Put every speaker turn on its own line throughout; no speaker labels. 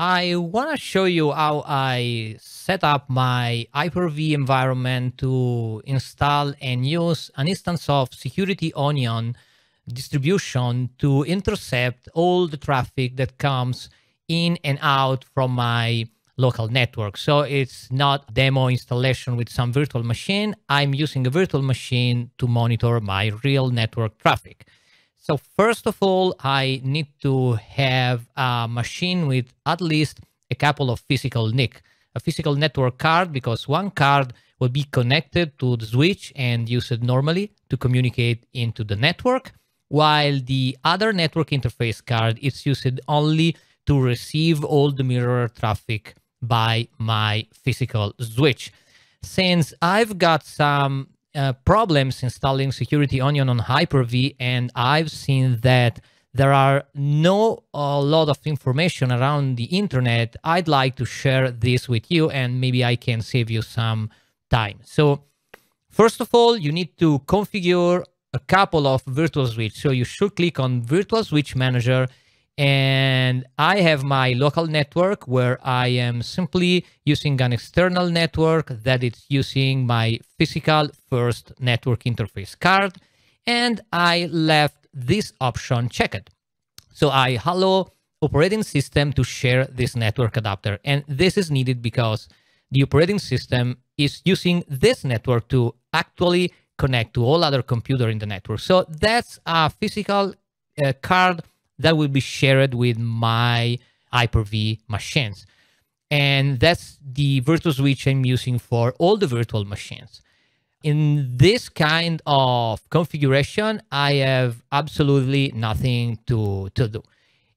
I want to show you how I set up my Hyper-V environment to install and use an instance of Security Onion distribution to intercept all the traffic that comes in and out from my local network. So it's not demo installation with some virtual machine. I'm using a virtual machine to monitor my real network traffic. So first of all, I need to have a machine with at least a couple of physical NIC, a physical network card, because one card will be connected to the switch and used normally to communicate into the network, while the other network interface card is used only to receive all the mirror traffic by my physical switch. Since I've got some uh, problems installing Security Onion on Hyper-V, and I've seen that there are no a lot of information around the internet. I'd like to share this with you, and maybe I can save you some time. So, first of all, you need to configure a couple of virtual switch. So you should click on Virtual Switch Manager and I have my local network where I am simply using an external network that is using my physical first network interface card. And I left this option checked. So I allow operating system to share this network adapter. And this is needed because the operating system is using this network to actually connect to all other computer in the network. So that's a physical uh, card that will be shared with my Hyper-V machines. And that's the virtual switch I'm using for all the virtual machines. In this kind of configuration, I have absolutely nothing to, to do.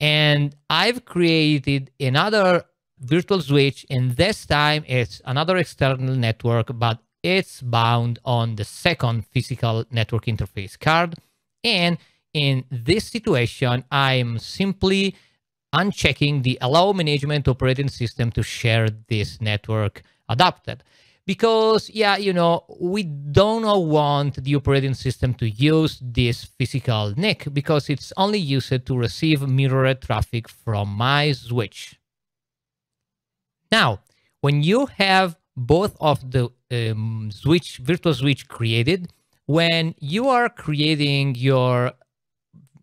And I've created another virtual switch, and this time it's another external network, but it's bound on the second physical network interface card. And in this situation, I'm simply unchecking the allow management operating system to share this network adapted. Because, yeah, you know, we don't want the operating system to use this physical NIC because it's only used to receive mirrored traffic from my switch. Now, when you have both of the um, switch virtual switch created, when you are creating your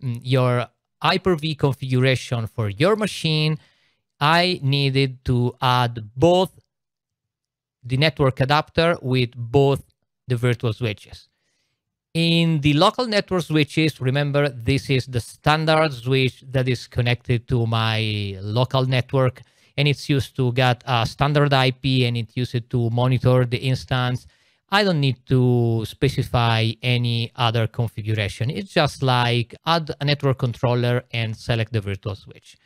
Mm, your Hyper-V configuration for your machine, I needed to add both the network adapter with both the virtual switches. In the local network switches, remember, this is the standard switch that is connected to my local network, and it's used to get a standard IP, and it's used to monitor the instance I don't need to specify any other configuration. It's just like add a network controller and select the virtual switch.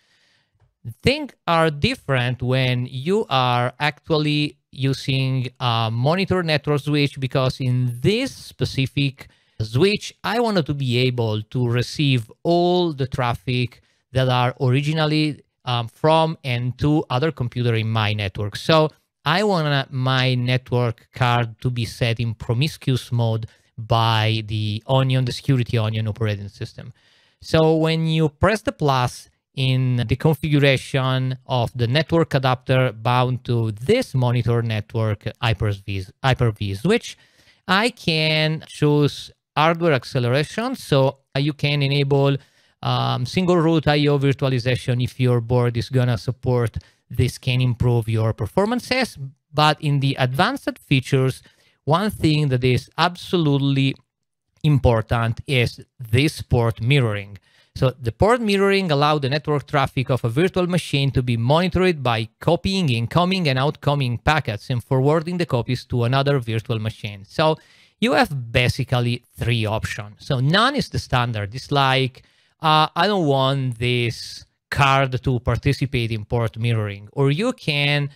Things are different when you are actually using a monitor network switch because in this specific switch, I wanted to be able to receive all the traffic that are originally um, from and to other computer in my network. So I want my network card to be set in promiscuous mode by the Onion, the security Onion operating system. So when you press the plus in the configuration of the network adapter bound to this monitor network Hyper-V, Hyper-V switch, I can choose hardware acceleration. So you can enable um, single root IO virtualization if your board is gonna support this can improve your performances. But in the advanced features, one thing that is absolutely important is this port mirroring. So the port mirroring allow the network traffic of a virtual machine to be monitored by copying incoming and outgoing packets and forwarding the copies to another virtual machine. So you have basically three options. So none is the standard. It's like, uh, I don't want this card to participate in port mirroring, or you can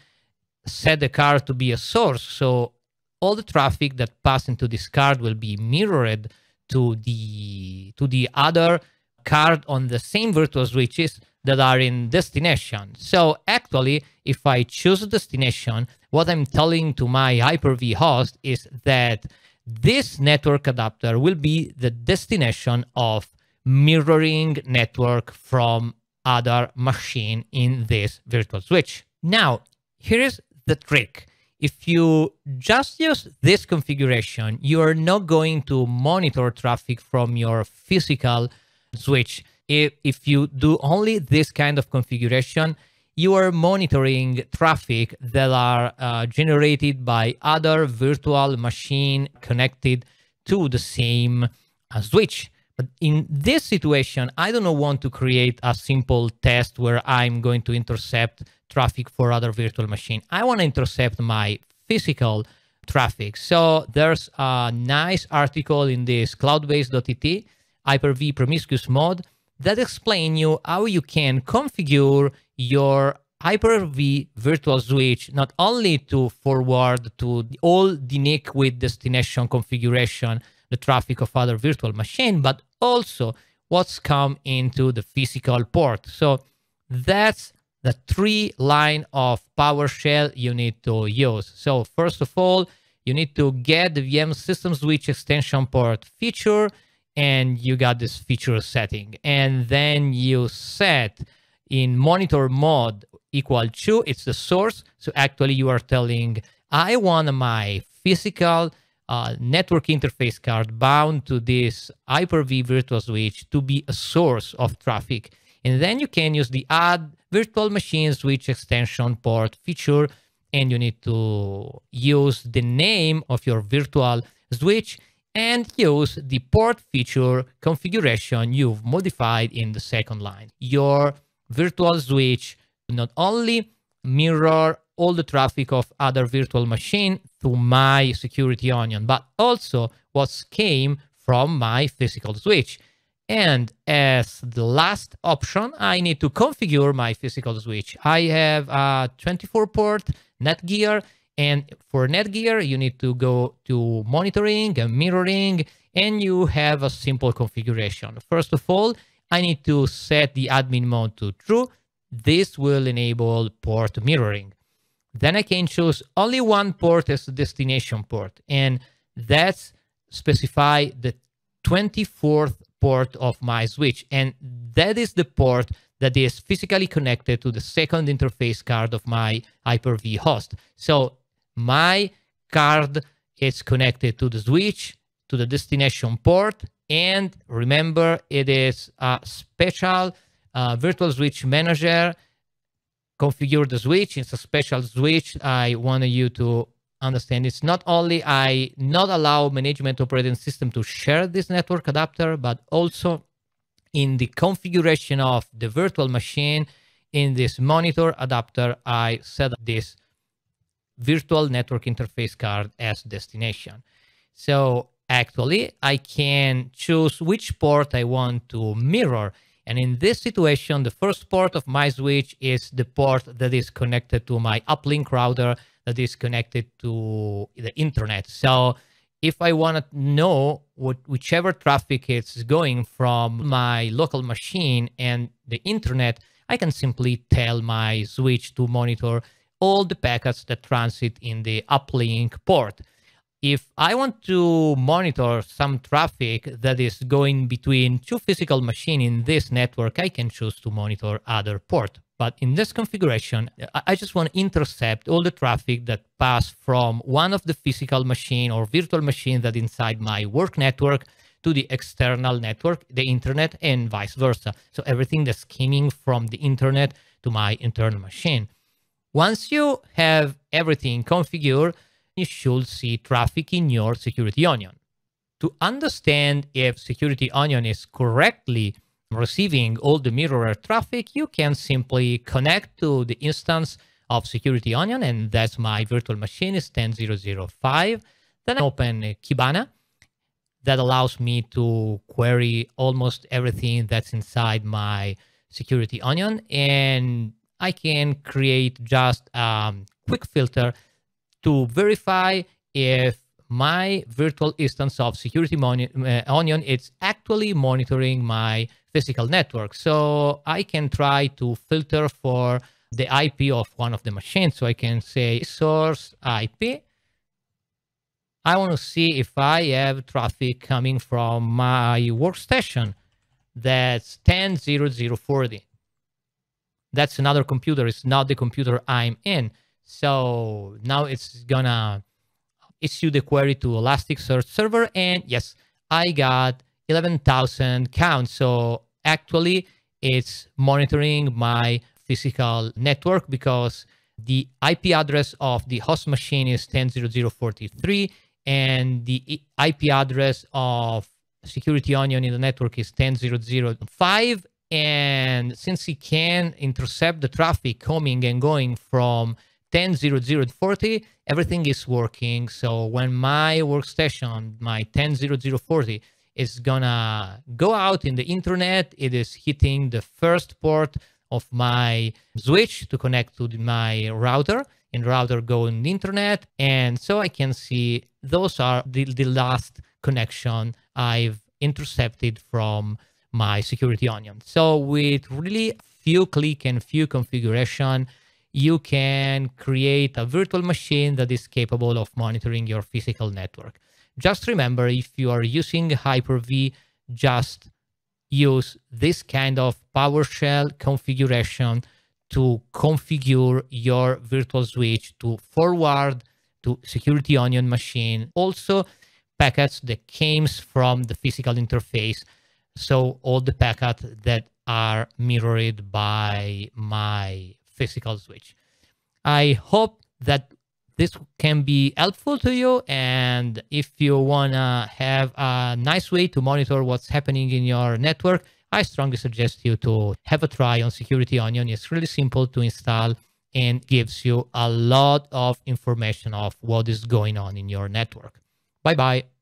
set the card to be a source. So all the traffic that pass into this card will be mirrored to the to the other card on the same virtual switches that are in destination. So actually, if I choose destination, what I'm telling to my Hyper-V host is that this network adapter will be the destination of mirroring network from other machine in this virtual switch. Now, here is the trick. If you just use this configuration, you are not going to monitor traffic from your physical switch. If, if you do only this kind of configuration, you are monitoring traffic that are uh, generated by other virtual machine connected to the same uh, switch. But in this situation, I don't want to create a simple test where I'm going to intercept traffic for other virtual machine. I want to intercept my physical traffic. So there's a nice article in this cloudbase.it, Hyper-V promiscuous mode, that explain you how you can configure your Hyper-V virtual switch not only to forward to all the NIC with destination configuration, the traffic of other virtual machine, but also what's come into the physical port. So that's the three line of PowerShell you need to use. So first of all, you need to get the VM system switch extension port feature and you got this feature setting. And then you set in monitor mode equal to, it's the source. So actually you are telling, I want my physical network interface card bound to this Hyper-V virtual switch to be a source of traffic. And then you can use the add virtual machine switch extension port feature and you need to use the name of your virtual switch and use the port feature configuration you've modified in the second line. Your virtual switch not only mirror all the traffic of other virtual machine to my security onion, but also what came from my physical switch. And as the last option, I need to configure my physical switch. I have a 24 port Netgear and for Netgear, you need to go to monitoring and mirroring and you have a simple configuration. First of all, I need to set the admin mode to true. This will enable port mirroring. Then I can choose only one port as a destination port. And that's specify the 24th port of my switch. And that is the port that is physically connected to the second interface card of my Hyper-V host. So my card is connected to the switch, to the destination port, and remember, it is a special uh, virtual switch manager. Configure the switch. It's a special switch. I want you to understand it's not only I not allow management operating system to share this network adapter, but also in the configuration of the virtual machine in this monitor adapter, I set this virtual network interface card as destination. So actually I can choose which port I want to mirror. And in this situation, the first port of my switch is the port that is connected to my uplink router that is connected to the internet. So if I want to know what whichever traffic is going from my local machine and the internet, I can simply tell my switch to monitor all the packets that transit in the uplink port. If I want to monitor some traffic that is going between two physical machines in this network, I can choose to monitor other port. But in this configuration, I just want to intercept all the traffic that pass from one of the physical machine or virtual machine that inside my work network to the external network, the internet, and vice versa. So everything that's coming from the internet to my internal machine. Once you have everything configured, you should see traffic in your security onion. To understand if security onion is correctly receiving all the mirror traffic, you can simply connect to the instance of security onion, and that's my virtual machine is 10005. Then I open Kibana. That allows me to query almost everything that's inside my security onion, and I can create just a quick filter to verify if my virtual instance of security uh, onion is actually monitoring my physical network. So I can try to filter for the IP of one of the machines. So I can say source IP. I want to see if I have traffic coming from my workstation. That's 10.0040. that's another computer. It's not the computer I'm in. So now it's gonna issue the query to Elasticsearch server. And yes, I got 11,000 counts. So actually it's monitoring my physical network because the IP address of the host machine is 10.0.0.43 and the IP address of security onion in the network is 10.0.0.5 and since it can intercept the traffic coming and going from 10.0.0.40, everything is working. So when my workstation, my 10.0.0.40 is gonna go out in the internet, it is hitting the first port of my switch to connect to my router and router go in the internet. And so I can see those are the, the last connection I've intercepted from my security onion. So with really few click and few configuration, you can create a virtual machine that is capable of monitoring your physical network. Just remember, if you are using Hyper-V, just use this kind of PowerShell configuration to configure your virtual switch to forward to security onion machine. Also, packets that came from the physical interface. So all the packets that are mirrored by my physical switch. I hope that this can be helpful to you. And if you want to have a nice way to monitor what's happening in your network, I strongly suggest you to have a try on Security Onion. It's really simple to install and gives you a lot of information of what is going on in your network. Bye-bye.